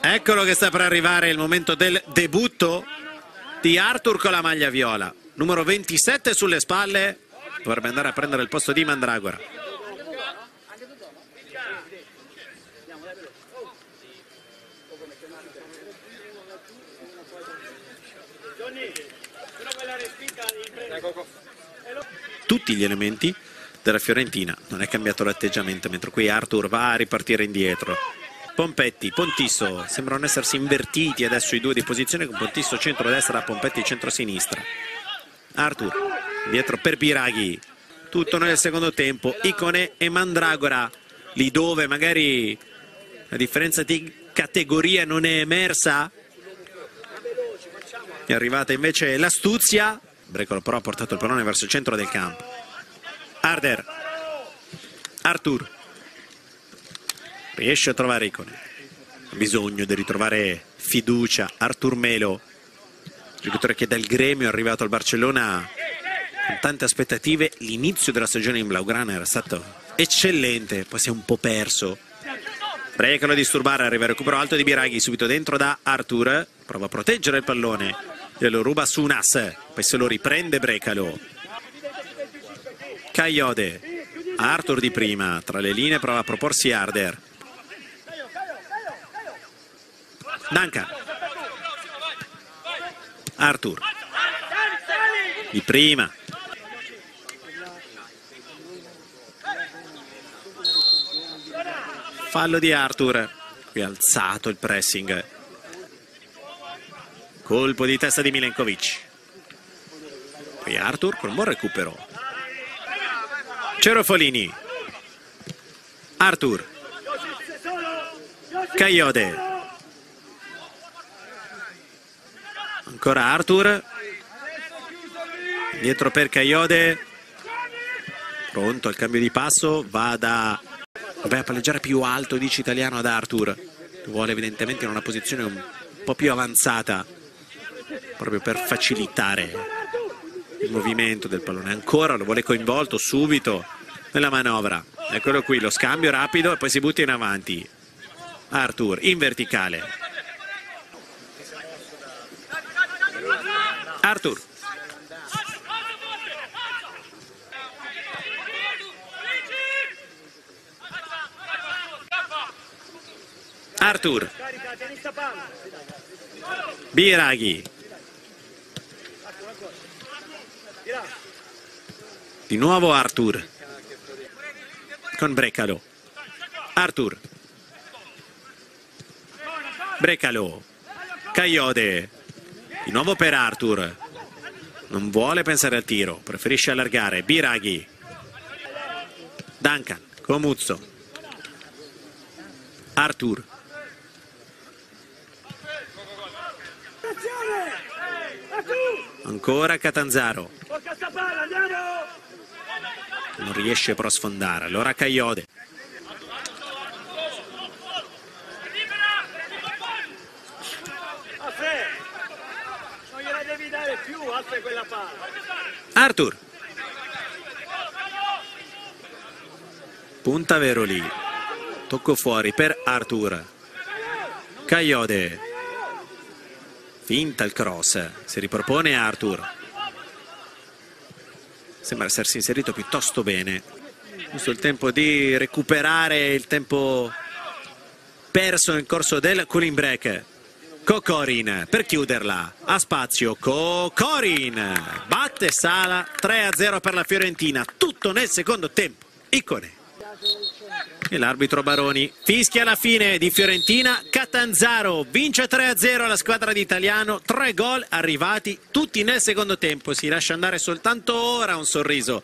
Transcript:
Eccolo che sta per arrivare il momento del debutto di Arthur con la maglia viola. Numero 27 sulle spalle, dovrebbe andare a prendere il posto di Mandragora. Tutti gli elementi della Fiorentina, non è cambiato l'atteggiamento, mentre qui Arthur va a ripartire indietro. Pompetti, Pontisso, sembrano essersi invertiti adesso i due di posizione con Pontisso centro-destra, Pompetti centro-sinistra. Arthur, dietro per Biraghi, tutto nel secondo tempo, Icone e Mandragora, lì dove magari la differenza di categoria non è emersa. È arrivata invece l'astuzia, Brecolo però ha portato il pallone verso il centro del campo. Arder, Arthur, riesce a trovare Icone. Ha bisogno di ritrovare fiducia. Arthur Melo, giocatore che dal gremio è arrivato al Barcellona con tante aspettative. L'inizio della stagione in Blaugrana era stato eccellente, poi si è un po' perso. Brecalo a disturbare, arriva il recupero alto di Biraghi, subito dentro da Arthur, prova a proteggere il pallone, glielo ruba Sunas, poi se lo riprende Brecalo. Caiode, Arthur di prima, tra le linee prova a proporsi Arder. Duncan. Arthur. Di prima. Fallo di Arthur. Qui alzato il pressing. Colpo di testa di Milenkovic. Qui Arthur con un buon recupero. Cerofolini. Arthur. Caiode. Ancora Arthur. Dietro per Caiode. Pronto al cambio di passo. Va da... Vai a palleggiare più alto, dice italiano ad Arthur. Vuole evidentemente in una posizione un po' più avanzata. Proprio per facilitare il movimento del pallone. Ancora lo vuole coinvolto subito nella manovra. Eccolo qui, lo scambio rapido e poi si butta in avanti. Arthur in verticale. Arthur. Arthur. Biraghi. Di nuovo Arthur. Con Brecalo. Arthur. Brecalo. Caiode. Di nuovo per Arthur. Non vuole pensare al tiro, preferisce allargare. Biraghi. Duncan. Comuzzo. Arthur. Ancora Catanzaro. Non riesce però a sfondare. Allora Caiode. Non dare più, alza quella palla. Arthur. Punta Veroli. Tocco fuori per Arthur. Caiode. Finta il cross. Si ripropone Arthur. Sembra essersi inserito piuttosto bene. Giusto il tempo di recuperare il tempo perso nel corso del cooling break. Cocorin per chiuderla. A spazio Cocorin. Batte Sala 3-0 per la Fiorentina. Tutto nel secondo tempo. Icone e l'arbitro Baroni fischia la fine di Fiorentina. Catanzaro vince 3-0 la squadra di Italiano tre gol arrivati tutti nel secondo tempo. Si lascia andare soltanto ora un sorriso